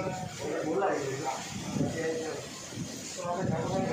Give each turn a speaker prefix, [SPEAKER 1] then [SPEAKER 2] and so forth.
[SPEAKER 1] 我们来一下，先先，先把这全。